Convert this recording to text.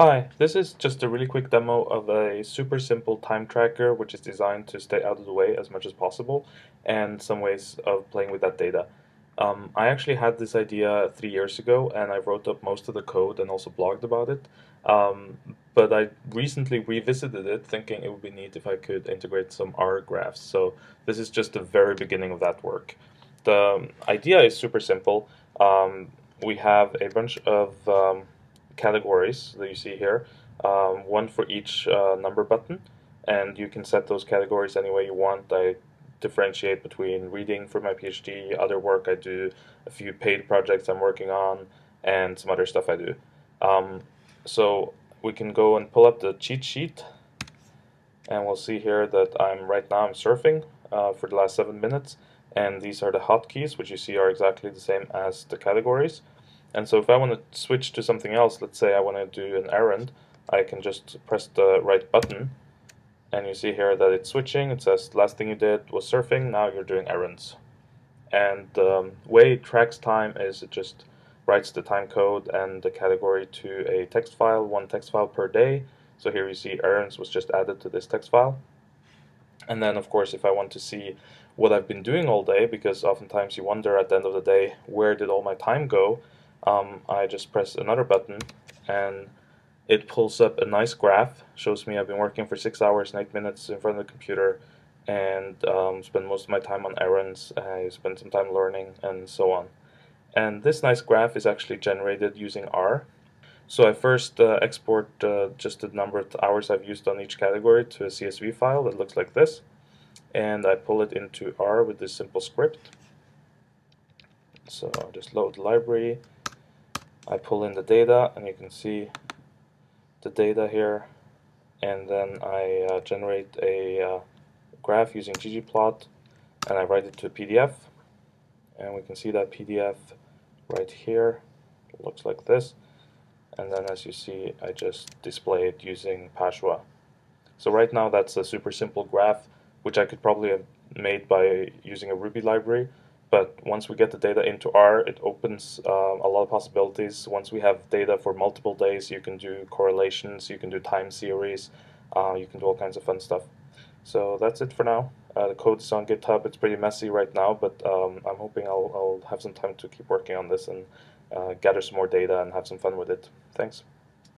Hi, this is just a really quick demo of a super simple time tracker which is designed to stay out of the way as much as possible and some ways of playing with that data. Um, I actually had this idea three years ago and I wrote up most of the code and also blogged about it. Um, but I recently revisited it thinking it would be neat if I could integrate some R graphs. So this is just the very beginning of that work. The idea is super simple. Um, we have a bunch of um, categories that you see here, um, one for each uh, number button, and you can set those categories any way you want. I differentiate between reading for my PhD, other work I do, a few paid projects I'm working on, and some other stuff I do. Um, so we can go and pull up the cheat sheet, and we'll see here that I'm right now I'm surfing uh, for the last seven minutes, and these are the hotkeys, which you see are exactly the same as the categories. And so if I want to switch to something else, let's say I want to do an errand, I can just press the right button and you see here that it's switching. It says last thing you did was surfing, now you're doing errands. And the um, way it tracks time is it just writes the time code and the category to a text file, one text file per day. So here you see errands was just added to this text file. And then of course if I want to see what I've been doing all day, because oftentimes you wonder at the end of the day, where did all my time go? Um, I just press another button and it pulls up a nice graph shows me I've been working for six hours and eight minutes in front of the computer and um, spend most of my time on errands I spend some time learning and so on. And this nice graph is actually generated using R. So I first uh, export uh, just the number of hours I've used on each category to a CSV file that looks like this and I pull it into R with this simple script. So I'll just load the library I pull in the data and you can see the data here. And then I uh, generate a uh, graph using ggplot and I write it to a PDF and we can see that PDF right here looks like this. And then as you see I just display it using Pashua. So right now that's a super simple graph which I could probably have made by using a Ruby library but once we get the data into R, it opens uh, a lot of possibilities. Once we have data for multiple days, you can do correlations, you can do time series, uh, you can do all kinds of fun stuff. So that's it for now. Uh, the code is on GitHub. It's pretty messy right now, but um, I'm hoping I'll, I'll, have some time to keep working on this and uh, gather some more data and have some fun with it. Thanks.